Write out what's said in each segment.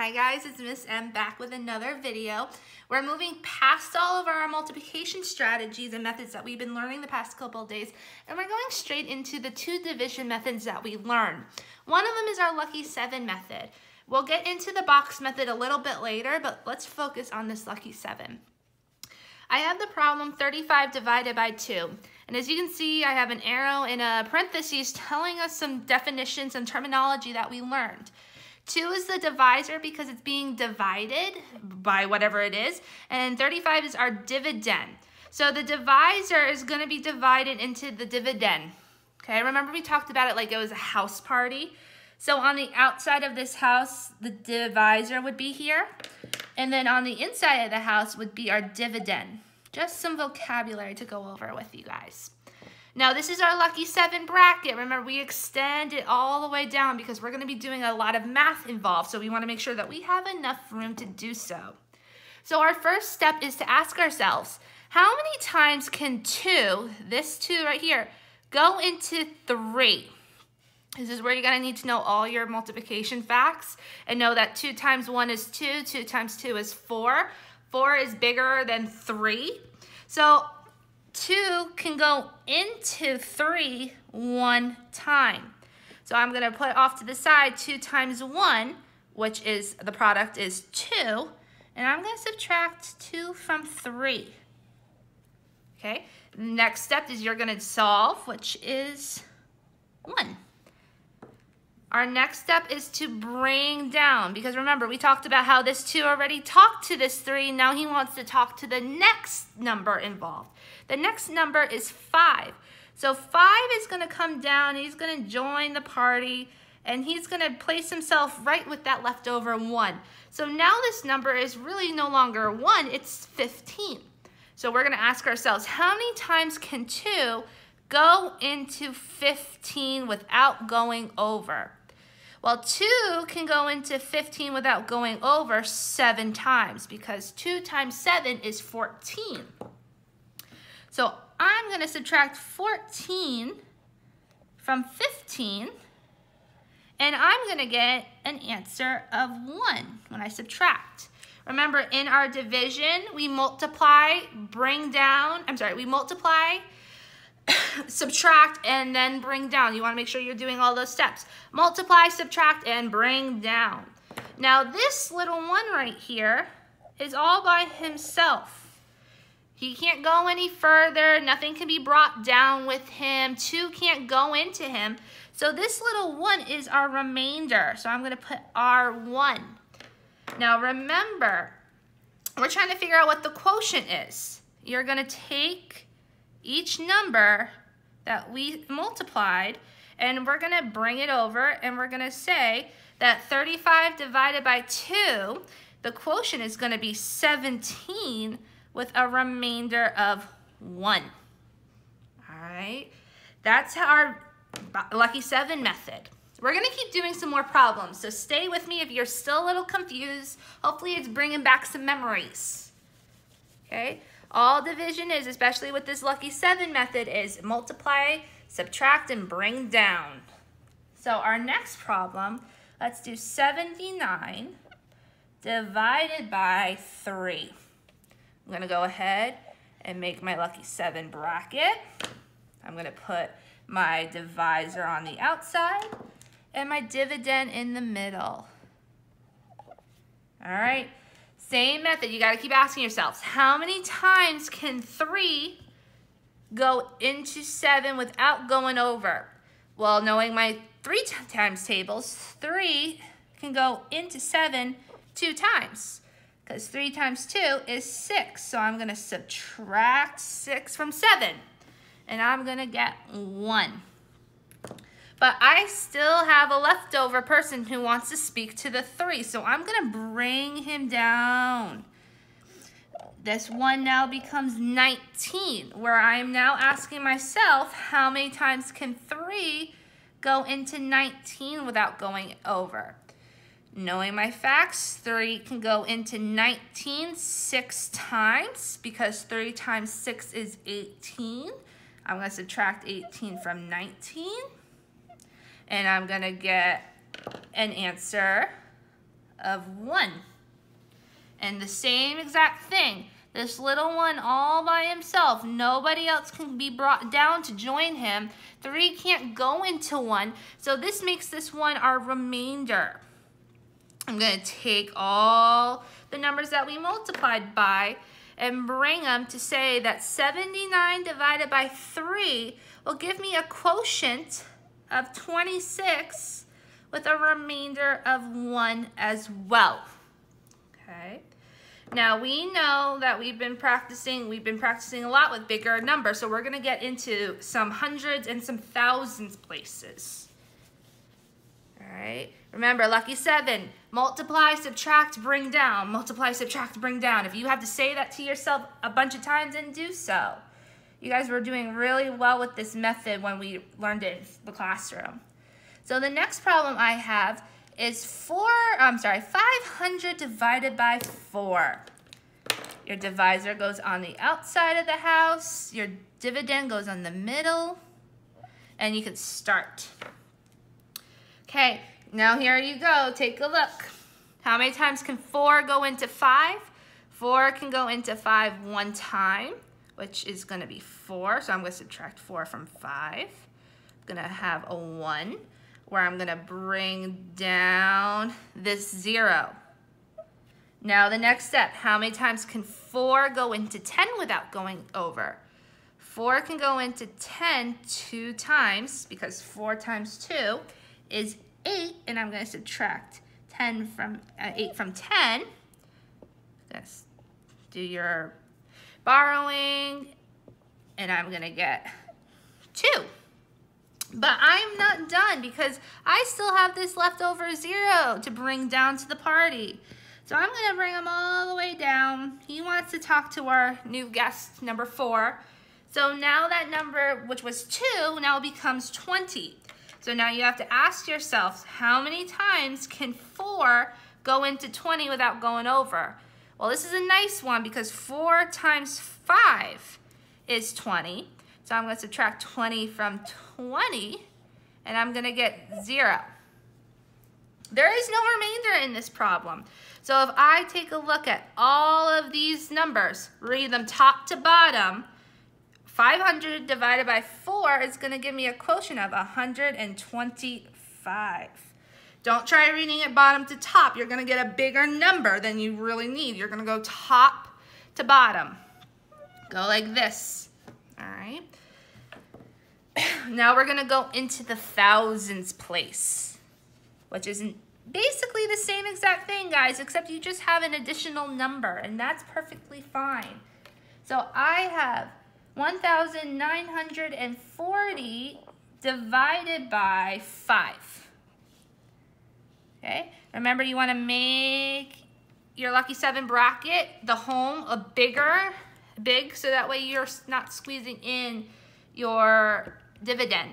Hi guys, it's Miss M back with another video. We're moving past all of our multiplication strategies and methods that we've been learning the past couple days, and we're going straight into the two division methods that we learned. One of them is our lucky seven method. We'll get into the box method a little bit later, but let's focus on this lucky seven. I have the problem 35 divided by 2. And as you can see, I have an arrow in a parentheses telling us some definitions and terminology that we learned. 2 is the divisor because it's being divided by whatever it is. And 35 is our dividend. So the divisor is going to be divided into the dividend. Okay, remember we talked about it like it was a house party. So on the outside of this house, the divisor would be here. And then on the inside of the house would be our dividend. Just some vocabulary to go over with you guys. Now this is our lucky seven bracket. Remember we extend it all the way down because we're gonna be doing a lot of math involved. So we wanna make sure that we have enough room to do so. So our first step is to ask ourselves, how many times can two, this two right here, go into three? This is where you're gonna need to know all your multiplication facts and know that two times one is two, two times two is four. Four is bigger than three. So two can go into three one time. So I'm gonna put off to the side two times one, which is, the product is two, and I'm gonna subtract two from three. Okay, next step is you're gonna solve, which is one. Our next step is to bring down, because remember, we talked about how this 2 already talked to this 3. Now he wants to talk to the next number involved. The next number is 5. So 5 is going to come down. He's going to join the party, and he's going to place himself right with that leftover 1. So now this number is really no longer 1, it's 15. So we're going to ask ourselves, how many times can 2 go into 15 without going over? Well, 2 can go into 15 without going over 7 times because 2 times 7 is 14. So I'm going to subtract 14 from 15 and I'm going to get an answer of 1 when I subtract. Remember, in our division, we multiply, bring down, I'm sorry, we multiply, subtract, and then bring down. You want to make sure you're doing all those steps. Multiply, subtract, and bring down. Now this little one right here is all by himself. He can't go any further. Nothing can be brought down with him. Two can't go into him. So this little one is our remainder. So I'm going to put R1. Now remember, we're trying to figure out what the quotient is. You're going to take each number that we multiplied and we're going to bring it over and we're going to say that 35 divided by 2, the quotient is going to be 17 with a remainder of 1. All right, that's our lucky 7 method. We're going to keep doing some more problems, so stay with me if you're still a little confused. Hopefully it's bringing back some memories. Okay, all division is, especially with this lucky seven method, is multiply, subtract, and bring down. So our next problem, let's do 79 divided by 3. I'm going to go ahead and make my lucky 7 bracket. I'm going to put my divisor on the outside and my dividend in the middle. All right, same method, you gotta keep asking yourselves, how many times can three go into seven without going over? Well, knowing my three times tables, three can go into seven two times because three times two is six. So I'm gonna subtract six from seven and I'm gonna get one. But I still have a leftover person who wants to speak to the three. So I'm going to bring him down. This one now becomes 19, where I'm now asking myself, how many times can three go into 19 without going over? Knowing my facts, 3 can go into 19 six times because 3 times 6 is 18. I'm to subtract 18 from 19 and I'm gonna get an answer of 1. And the same exact thing. This little one all by himself. Nobody else can be brought down to join him. 3 can't go into 1. So this makes this one our remainder. I'm going to take all the numbers that we multiplied by and bring them to say that 79 divided by 3 will give me a quotient of 26 with a remainder of 1 as well. Okay. Now we know that we've been practicing, we've been practicing a lot with bigger numbers, so we're gonna get into some hundreds and some thousands places. All right, remember, lucky seven, multiply, subtract, bring down, multiply, subtract, bring down. If you have to say that to yourself a bunch of times, then do so. You guys were doing really well with this method when we learned it in the classroom. So the next problem I have is 4, I'm sorry, 500 divided by 4. Your divisor goes on the outside of the house. Your dividend goes on the middle. And you can start. Okay, now here you go. Take a look. How many times can 4 go into 5? 4 can go into 5 one time, which is going to be 4. So I'm to subtract 4 from 5. I'm going to have a 1 where I'm gonna bring down this zero. Now the next step, how many times can four go into 10 without going over? Four can go into 10 two times because four times two is eight and I'm gonna subtract 10 from, uh, eight from 10. Just do your borrowing and I'm gonna get two. But I'm not done because I still have this leftover zero to bring down to the party. So I'm gonna bring him all the way down. He wants to talk to our new guest, number four. So now that number, which was two, now becomes 20. So now you have to ask yourself, how many times can four go into 20 without going over? Well, this is a nice one because four times five is 20. So I'm going to subtract 20 from 20, and I'm going to get 0. There is no remainder in this problem. So if I take a look at all of these numbers, read them top to bottom, 500 divided by 4 is going to give me a quotient of 125. Don't try reading it bottom to top. You're to get a bigger number than you really need. You're to go top to bottom. Go like this. All right. now we're gonna go into the thousands place, which is basically the same exact thing, guys, except you just have an additional number, and that's perfectly fine. So I have 1,940 divided by 5. Okay, remember you want to make your lucky 7 bracket, the home, a bigger, big, so that way you're not squeezing in your dividend.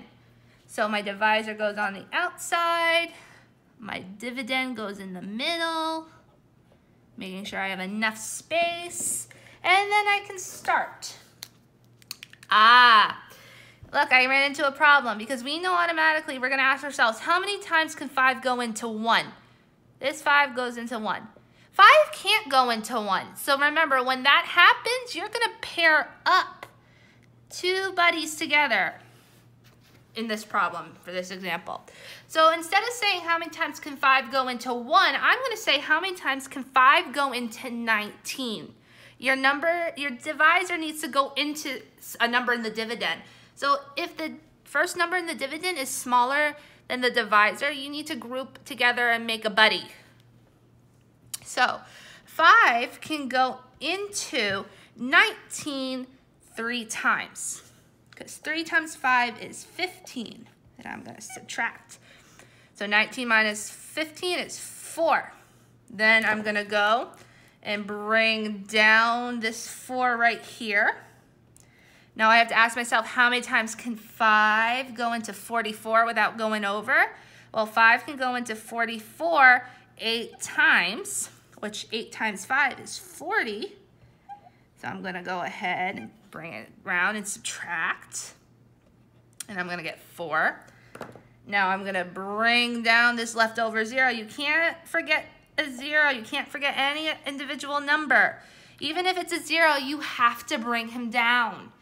So my divisor goes on the outside, my dividend goes in the middle, making sure I have enough space, and then I can start. Ah, look, I ran into a problem because we know automatically we're gonna ask ourselves, how many times can five go into one? This five goes into one. Five can't go into one. So remember, when that happens, you're gonna pair up two buddies together in this problem for this example. So instead of saying how many times can 5 go into 1, I'm going to say how many times can 5 go into 19. Your number, your divisor needs to go into a number in the dividend. So if the first number in the dividend is smaller than the divisor, you need to group together and make a buddy. So 5 can go into 19 three times because 3 times 5 is 15. And I'm going to subtract. So 19 minus 15 is 4. Then I'm going to go and bring down this 4 right here. Now I have to ask myself, how many times can 5 go into 44 without going over? Well, 5 can go into 44 8 times, which 8 times 5 is 40. So I'm going to go ahead and bring it around and subtract. And I'm gonna get four. Now I'm gonna bring down this leftover zero. You can't forget a zero. You can't forget any individual number. Even if it's a zero, you have to bring him down.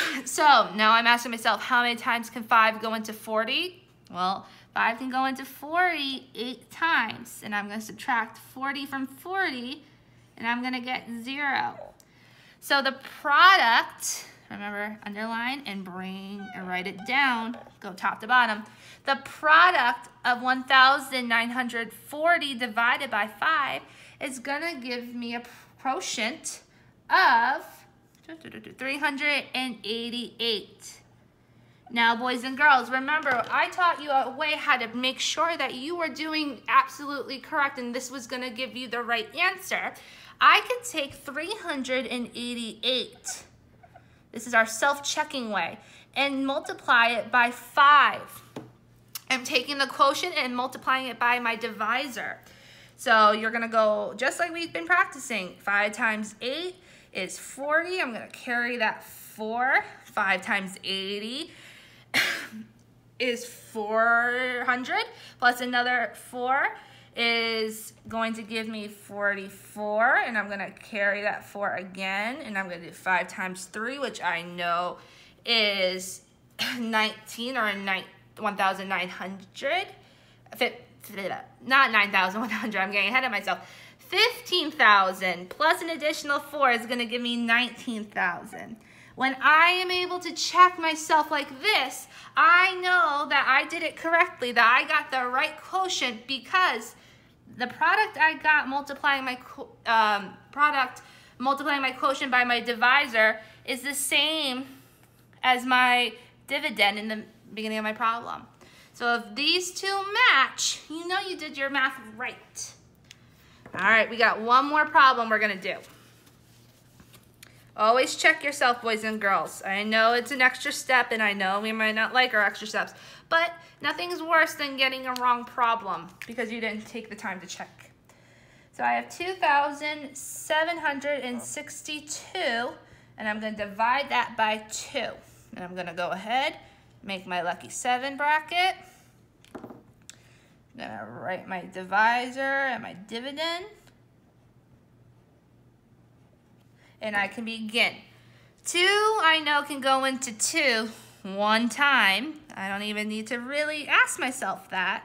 so now I'm asking myself, how many times can five go into 40? Well, five can go into 40 eight times. And I'm gonna subtract 40 from 40, and I'm gonna get zero. So the product, remember, underline and bring and write it down, go top to bottom. The product of 1,940 divided by 5 is going to give me a quotient of 388. Now, boys and girls, remember, I taught you a way how to make sure that you were doing absolutely correct and this was going to give you the right answer. I could take 388, this is our self-checking way, and multiply it by 5. I'm taking the quotient and multiplying it by my divisor. So you're gonna go just like we've been practicing. Five times eight is 40. I'm gonna carry that four. Five times 80 is 400 plus another four is going to give me 44 and I'm gonna carry that four again and I'm gonna do five times three which I know is 19 or 19 1,900, not 9,100, I'm getting ahead of myself. 15,000 plus an additional four is gonna give me 19,000. When I am able to check myself like this, I know that I did it correctly, that I got the right quotient because the product I got multiplying my um, product, multiplying my quotient by my divisor is the same as my dividend in the beginning of my problem. So if these two match, you know you did your math right. All right, we got one more problem we're gonna do. Always check yourself, boys and girls. I know it's an extra step and I know we might not like our extra steps, but nothing's worse than getting a wrong problem because you didn't take the time to check. So I have 2,762 and I'm gonna divide that by two. And I'm gonna go ahead make my lucky seven bracket. I'm gonna write my divisor and my dividend. And I can begin. Two, I know can go into two one time. I don't even need to really ask myself that.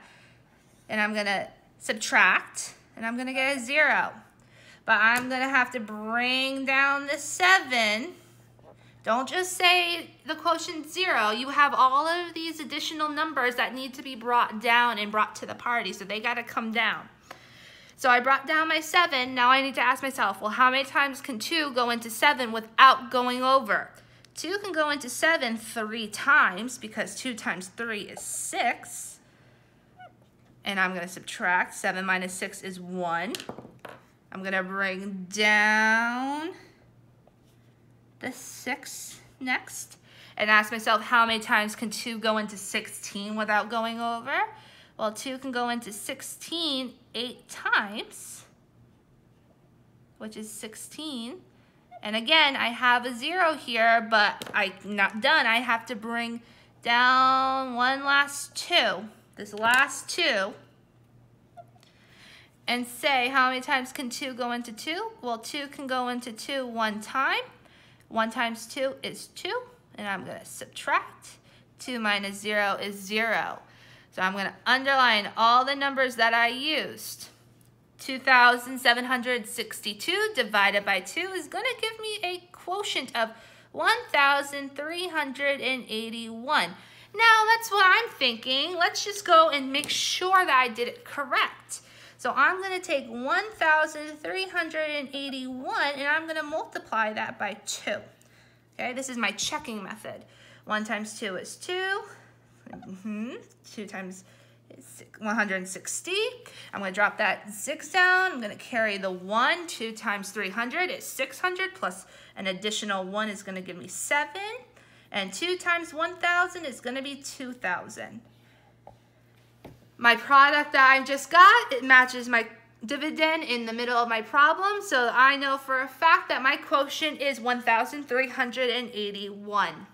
And I'm gonna subtract and I'm gonna get a zero. But I'm gonna have to bring down the seven don't just say the quotient zero. You have all of these additional numbers that need to be brought down and brought to the party, so they gotta come down. So I brought down my seven. Now I need to ask myself, well, how many times can two go into seven without going over? Two can go into seven three times because two times three is six. And I'm gonna subtract, seven minus six is one. I'm gonna bring down the 6 next and ask myself how many times can 2 go into 16 without going over? Well, 2 can go into 16 8 times, which is 16. And again, I have a 0 here, but I'm not done. I have to bring down one last 2, this last 2, and say how many times can 2 go into 2? Well, 2 can go into 2 one time. 1 times 2 is 2, and I'm going to subtract. 2 minus 0 is 0. So I'm going to underline all the numbers that I used. 2,762 divided by 2 is going to give me a quotient of 1,381. Now, that's what I'm thinking. Let's just go and make sure that I did it correct. So I'm going to take 1,381 and I'm going to multiply that by 2. Okay, this is my checking method. 1 times 2 is 2. Mm -hmm. 2 times 160. I'm going to drop that 6 down. I'm going to carry the 1. 2 times 300 is 600 plus an additional 1 is going to give me 7. And 2 times 1,000 is going to be 2,000 my product that I just got, it matches my dividend in the middle of my problem. So I know for a fact that my quotient is 1,381.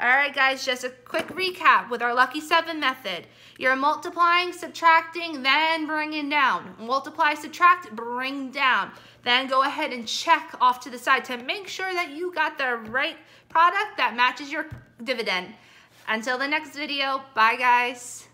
All right, guys, just a quick recap with our Lucky 7 method. You're multiplying, subtracting, then bringing down. Multiply, subtract, bring down. Then go ahead and check off to the side to make sure that you got the right product that matches your dividend. Until the next video, bye guys.